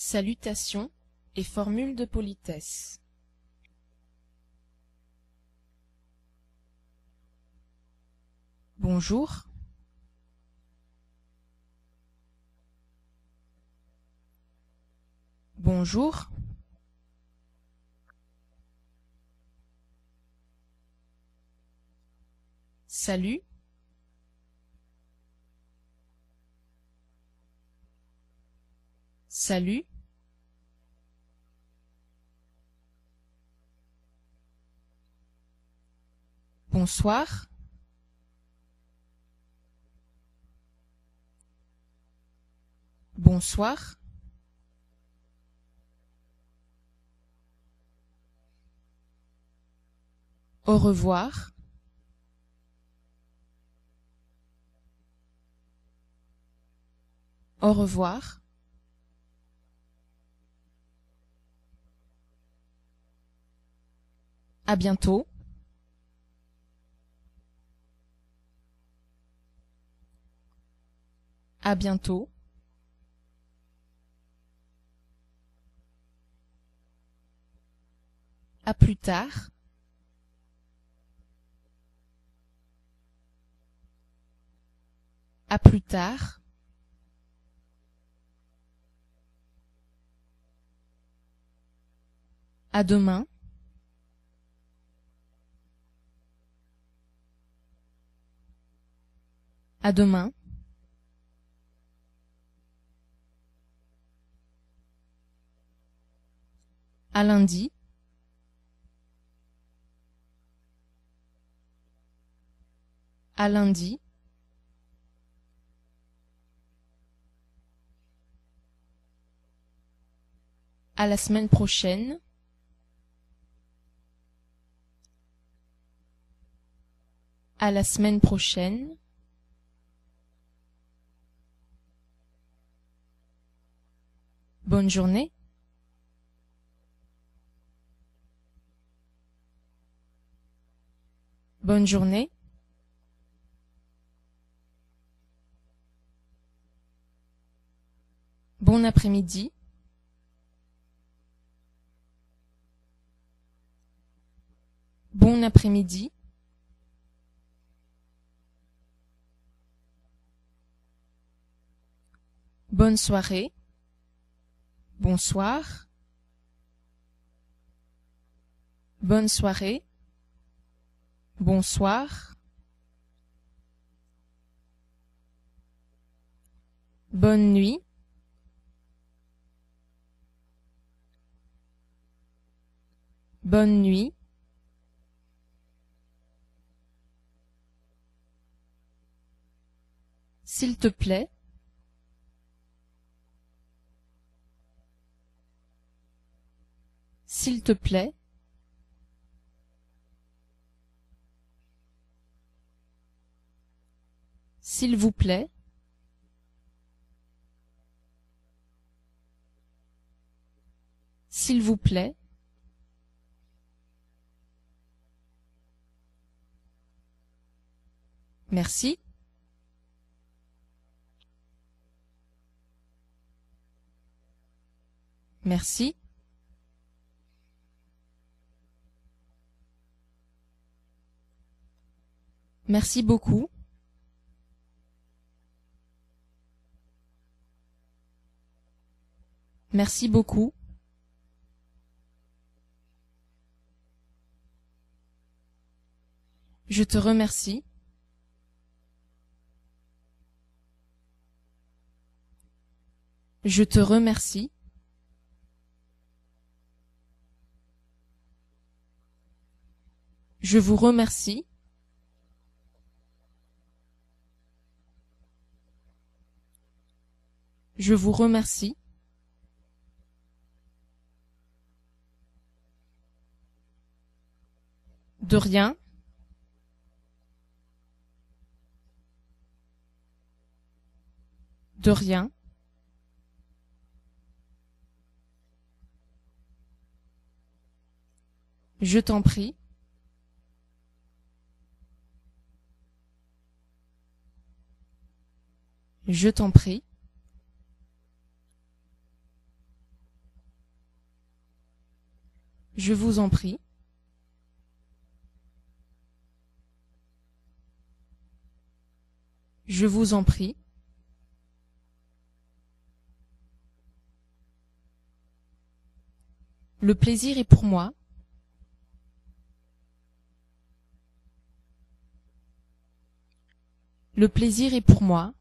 Salutations et formules de politesse. Bonjour. Bonjour. Salut. Salut. Bonsoir. Bonsoir. Au revoir. Au revoir. À bientôt. À bientôt. À plus tard. À plus tard. À demain. À demain. À lundi. À la semaine prochaine. À la semaine prochaine. Bonne journée. Bonne journée. Bon après-midi. Bon après-midi. Bonne soirée. Bonsoir. Bonne soirée. Bonsoir. Bonne nuit. Bonne nuit. S'il te plaît. S'il te plaît. S'il vous plaît. S'il vous plaît. Merci. Merci. Merci beaucoup. Merci beaucoup. Je te remercie. Je te remercie. Je vous remercie. Je vous remercie. De rien. De rien. Je t'en prie. Je t'en prie. Je vous en prie. Je vous en prie. Le plaisir est pour moi. Le plaisir est pour moi.